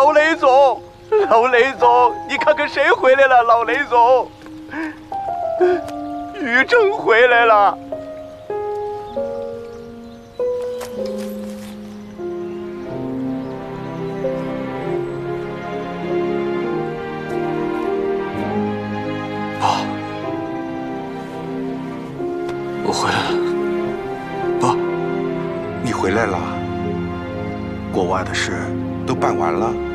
老雷总，老雷总，你看看谁回来了？老雷总，于正回来了。爸，我回来了。爸，你回来了。国外的事都办完了。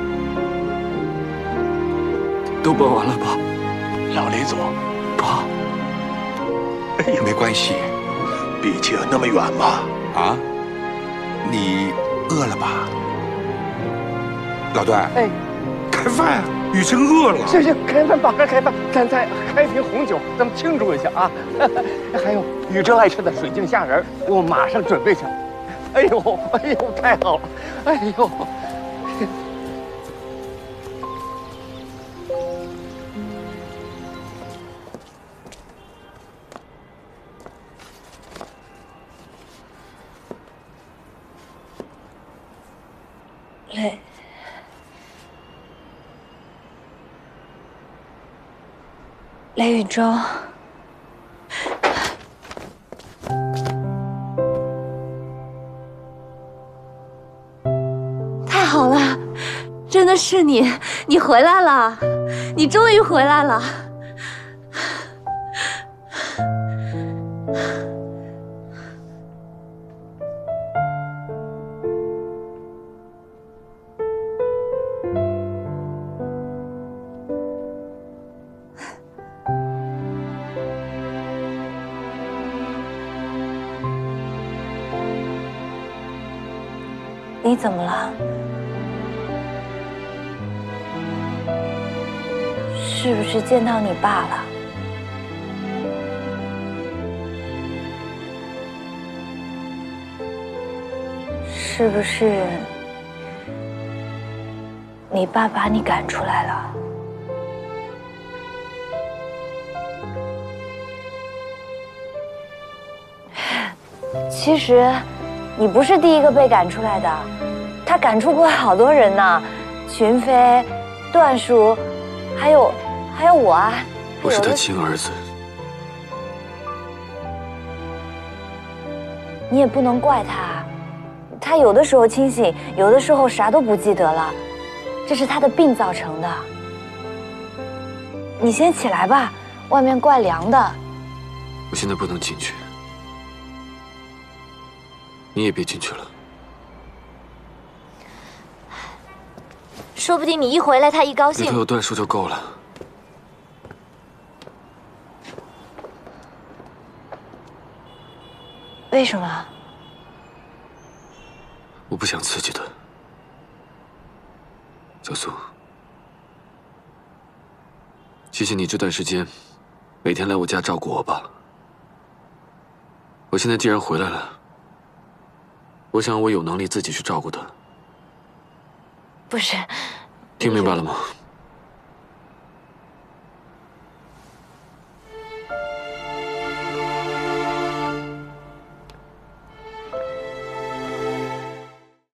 都办完了，吧。老雷总，爸，哎，没关系，毕竟那么远嘛。啊，你饿了吧？老段，哎，开饭啊！雨辰饿了。行行，开饭吧，开饭，咱再开瓶红酒，咱们庆祝一下啊！还有雨辰爱吃的水晶虾仁，我马上准备去。哎呦，哎呦，太好了！哎呦。雷宇舟，太好了，真的是你，你回来了，你终于回来了。你怎么了？是不是见到你爸了？是不是你爸把你赶出来了？其实。你不是第一个被赶出来的，他赶出过好多人呢，群飞、段叔，还有还有我啊。我是他亲儿子，你也不能怪他，他有的时候清醒，有的时候啥都不记得了，这是他的病造成的。你先起来吧，外面怪凉的。我现在不能进去。你也别进去了。说不定你一回来，他一高兴，里头有段数就够了。为什么？我不想刺激他。小苏，谢谢你这段时间每天来我家照顾我爸。我现在既然回来了。我想，我有能力自己去照顾她。不是，听明白了吗？